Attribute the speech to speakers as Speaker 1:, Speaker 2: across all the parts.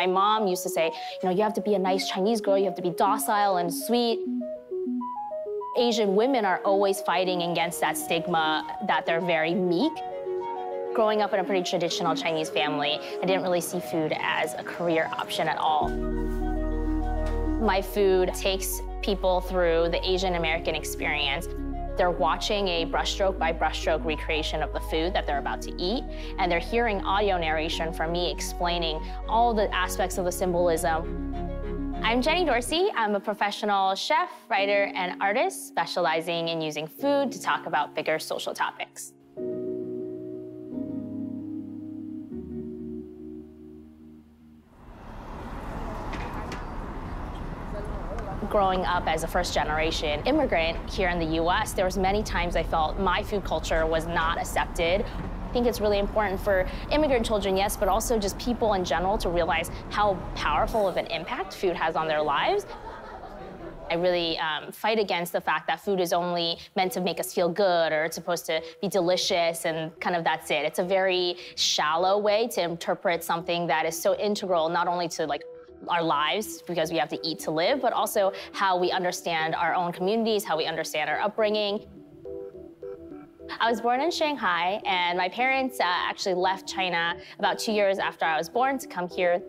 Speaker 1: My mom used to say, you know, you have to be a nice Chinese girl, you have to be docile and sweet. Asian women are always fighting against that stigma that they're very meek. Growing up in a pretty traditional Chinese family, I didn't really see food as a career option at all. My food takes people through the Asian American experience. They're watching a brushstroke by brushstroke recreation of the food that they're about to eat, and they're hearing audio narration from me explaining all the aspects of the symbolism. I'm Jenny Dorsey. I'm a professional chef, writer, and artist specializing in using food to talk about bigger social topics. Growing up as a first generation immigrant here in the US, there was many times I felt my food culture was not accepted. I think it's really important for immigrant children, yes, but also just people in general to realize how powerful of an impact food has on their lives. I really um, fight against the fact that food is only meant to make us feel good or it's supposed to be delicious and kind of that's it. It's a very shallow way to interpret something that is so integral not only to like our lives because we have to eat to live, but also how we understand our own communities, how we understand our upbringing. I was born in Shanghai, and my parents uh, actually left China about two years after I was born to come here.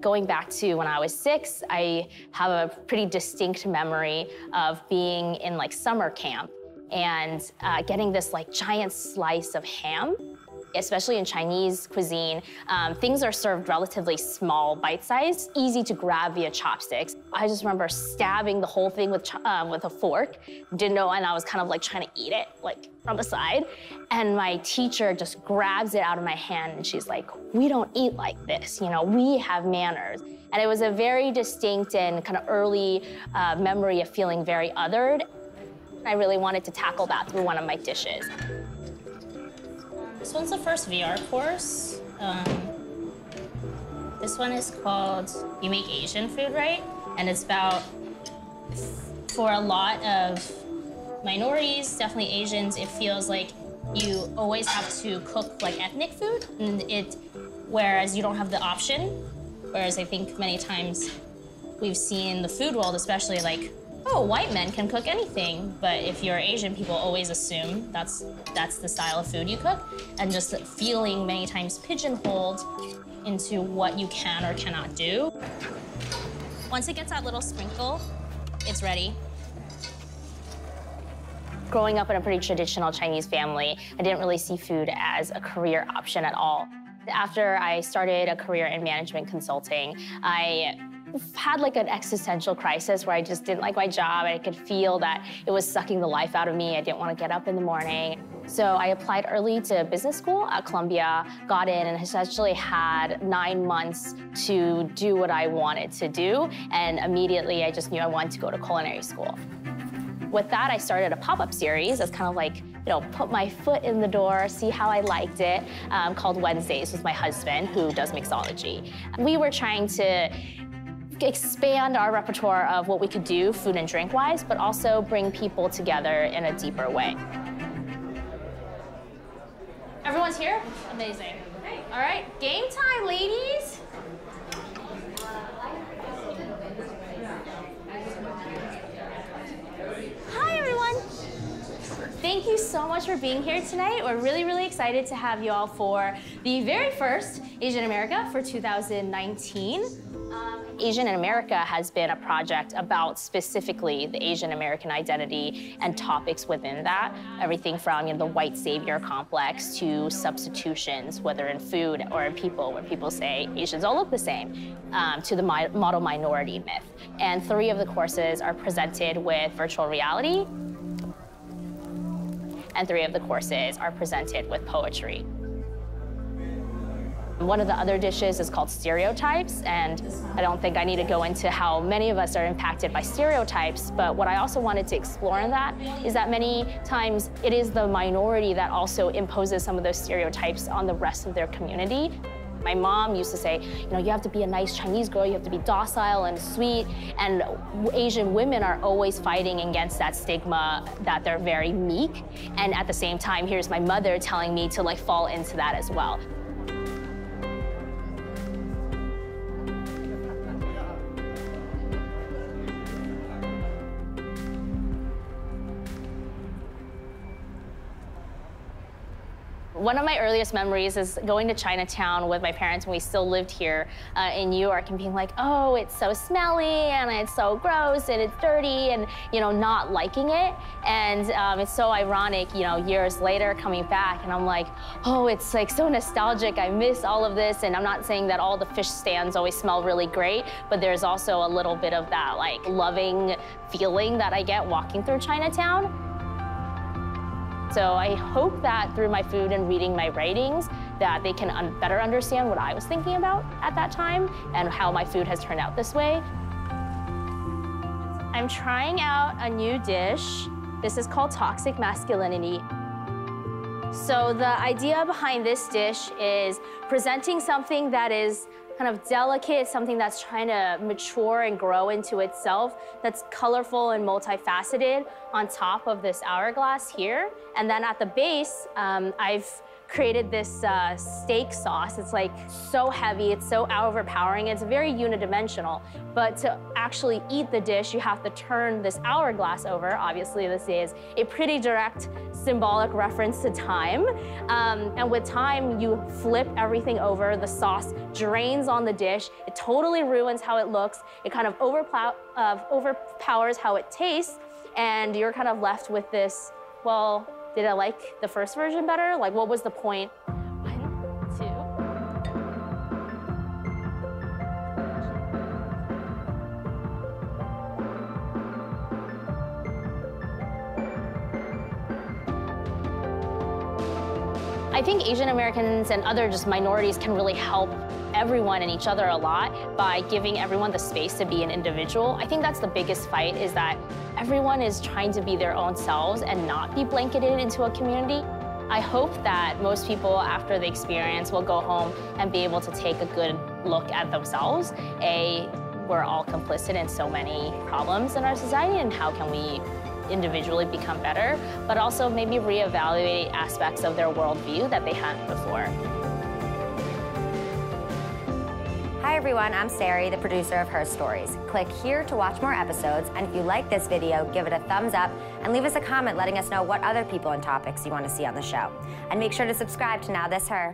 Speaker 1: Going back to when I was six, I have a pretty distinct memory of being in like summer camp and uh, getting this like giant slice of ham especially in Chinese cuisine, um, things are served relatively small, bite-sized, easy to grab via chopsticks. I just remember stabbing the whole thing with, um, with a fork, didn't know, and I was kind of like trying to eat it, like from the side. And my teacher just grabs it out of my hand and she's like, we don't eat like this, you know, we have manners. And it was a very distinct and kind of early uh, memory of feeling very othered. I really wanted to tackle that through one of my dishes. This one's the first VR course. Um, this one is called You Make Asian Food Right, and it's about, for a lot of minorities, definitely Asians, it feels like you always have to cook like ethnic food, and it, whereas you don't have the option. Whereas I think many times we've seen the food world, especially like oh, white men can cook anything. But if you're Asian, people always assume that's, that's the style of food you cook. And just feeling many times pigeonholed into what you can or cannot do. Once it gets that little sprinkle, it's ready. Growing up in a pretty traditional Chinese family, I didn't really see food as a career option at all. After I started a career in management consulting, I had like an existential crisis where I just didn't like my job. I could feel that it was sucking the life out of me. I didn't want to get up in the morning. So I applied early to business school at Columbia, got in, and essentially had nine months to do what I wanted to do. And immediately I just knew I wanted to go to culinary school. With that, I started a pop-up series as kind of like, you know, put my foot in the door, see how I liked it, um, called Wednesdays with my husband, who does mixology. We were trying to expand our repertoire of what we could do food and drink wise, but also bring people together in a deeper way. Everyone's here? Amazing. All right, game time, ladies. Hi, everyone. Thank you so much for being here tonight. We're really, really excited to have you all for the very first Asian America for 2019. Asian in America has been a project about specifically the Asian American identity and topics within that. Everything from you know, the white savior complex to substitutions, whether in food or in people, where people say Asians all look the same, um, to the mi model minority myth. And three of the courses are presented with virtual reality, and three of the courses are presented with poetry. One of the other dishes is called stereotypes, and I don't think I need to go into how many of us are impacted by stereotypes, but what I also wanted to explore in that is that many times it is the minority that also imposes some of those stereotypes on the rest of their community. My mom used to say, you know, you have to be a nice Chinese girl, you have to be docile and sweet, and Asian women are always fighting against that stigma that they're very meek, and at the same time, here's my mother telling me to like fall into that as well. One of my earliest memories is going to Chinatown with my parents when we still lived here uh, in New York and being like, oh, it's so smelly and it's so gross and it's dirty and, you know, not liking it. And um, it's so ironic, you know, years later coming back and I'm like, oh, it's like so nostalgic. I miss all of this. And I'm not saying that all the fish stands always smell really great, but there's also a little bit of that like loving feeling that I get walking through Chinatown. So I hope that through my food and reading my writings, that they can un better understand what I was thinking about at that time and how my food has turned out this way. I'm trying out a new dish. This is called Toxic Masculinity. So the idea behind this dish is presenting something that is kind of delicate, something that's trying to mature and grow into itself, that's colorful and multifaceted on top of this hourglass here. And then at the base, um, I've created this uh, steak sauce. It's like so heavy, it's so overpowering, it's very unidimensional. But to actually eat the dish, you have to turn this hourglass over. Obviously, this is a pretty direct symbolic reference to time. Um, and with time, you flip everything over, the sauce drains on the dish, it totally ruins how it looks, it kind of uh, overpowers how it tastes, and you're kind of left with this, well, did I like the first version better? Like, what was the point? One, two. I think Asian Americans and other just minorities can really help everyone and each other a lot by giving everyone the space to be an individual. I think that's the biggest fight is that everyone is trying to be their own selves and not be blanketed into a community. I hope that most people after the experience will go home and be able to take a good look at themselves. A, we're all complicit in so many problems in our society and how can we individually become better, but also maybe reevaluate aspects of their worldview that they hadn't before.
Speaker 2: Hi everyone, I'm Sari, the producer of Her Stories. Click here to watch more episodes, and if you like this video, give it a thumbs up and leave us a comment letting us know what other people and topics you want to see on the show. And make sure to subscribe to Now This Her.